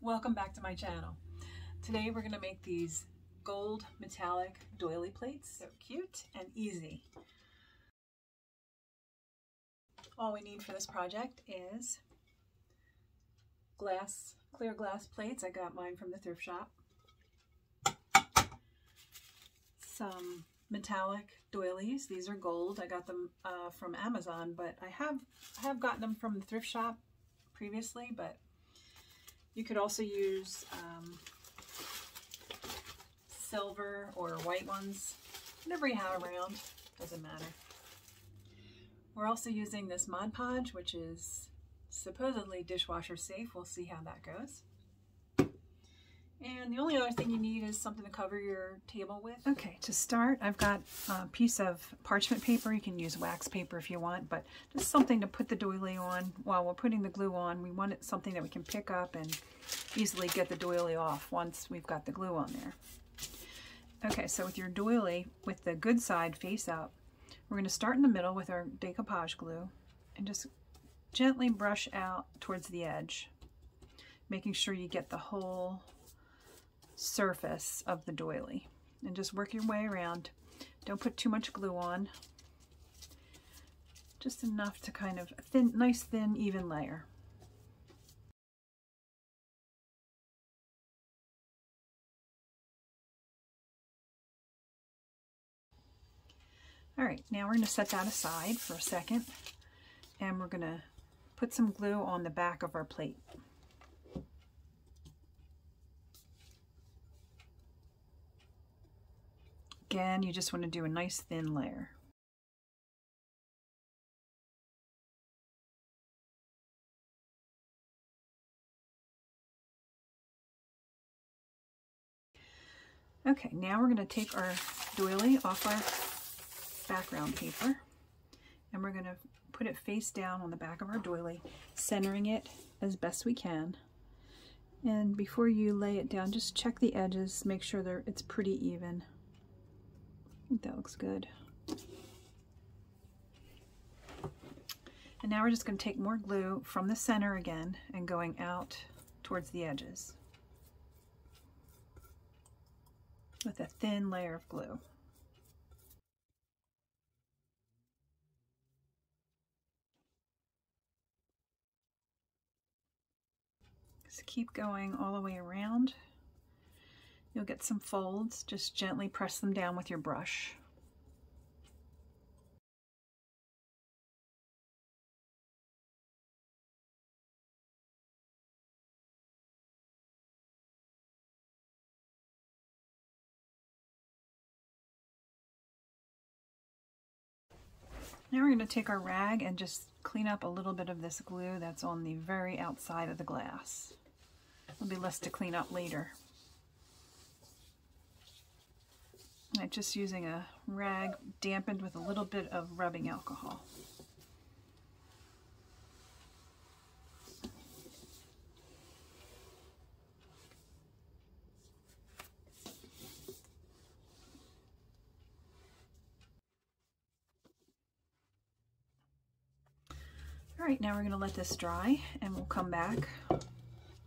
Welcome back to my channel. Today we're going to make these gold metallic doily plates. So cute and easy. All we need for this project is glass, clear glass plates. I got mine from the thrift shop. Some metallic doilies. These are gold. I got them uh, from Amazon, but I have I have gotten them from the thrift shop previously, but you could also use um, silver or white ones, whatever you have around, doesn't matter. We're also using this Mod Podge, which is supposedly dishwasher safe. We'll see how that goes. And the only other thing you need is something to cover your table with. Okay, to start, I've got a piece of parchment paper. You can use wax paper if you want, but just something to put the doily on while we're putting the glue on. We want it something that we can pick up and easily get the doily off once we've got the glue on there. Okay, so with your doily, with the good side face up, we're going to start in the middle with our decoupage glue and just gently brush out towards the edge, making sure you get the whole surface of the doily and just work your way around. Don't put too much glue on. Just enough to kind of thin, nice thin even layer. All right, now we're going to set that aside for a second and we're going to put some glue on the back of our plate. Again, you just want to do a nice thin layer. Okay, now we're going to take our doily off our background paper and we're going to put it face down on the back of our doily, centering it as best we can. And before you lay it down, just check the edges, make sure it's pretty even. Think that looks good. And now we're just going to take more glue from the center again and going out towards the edges with a thin layer of glue. Just keep going all the way around. You'll get some folds. Just gently press them down with your brush. Now we're going to take our rag and just clean up a little bit of this glue that's on the very outside of the glass. There'll be less to clean up later. I'm just using a rag dampened with a little bit of rubbing alcohol. All right, now we're going to let this dry and we'll come back.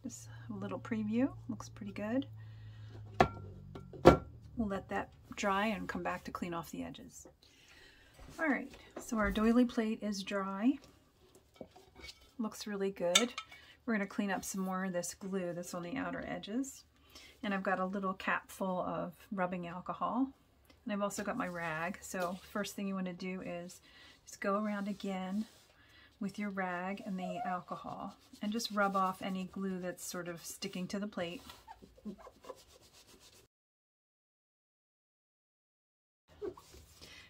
Just a little preview, looks pretty good. We'll let that dry and come back to clean off the edges. All right, so our doily plate is dry. Looks really good. We're gonna clean up some more of this glue that's on the outer edges. And I've got a little cap full of rubbing alcohol. And I've also got my rag. So first thing you wanna do is just go around again with your rag and the alcohol and just rub off any glue that's sort of sticking to the plate.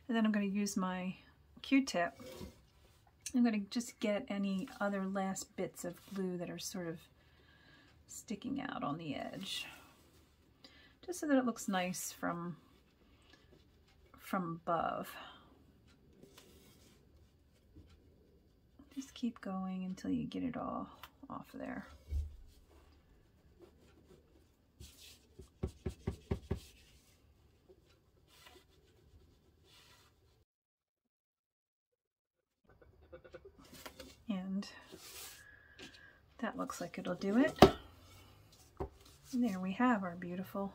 And then I'm going to use my Q-tip. I'm going to just get any other last bits of glue that are sort of sticking out on the edge. Just so that it looks nice from, from above. Just keep going until you get it all off there. And that looks like it'll do it. And there we have our beautiful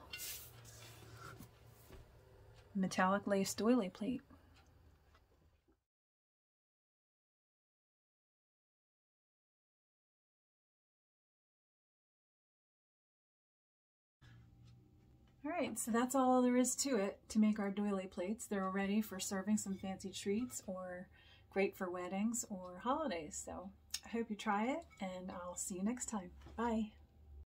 metallic lace doily plate. Alright, so that's all there is to it to make our doily plates. They're ready for serving some fancy treats or great for weddings or holidays. So I hope you try it and I'll see you next time. Bye.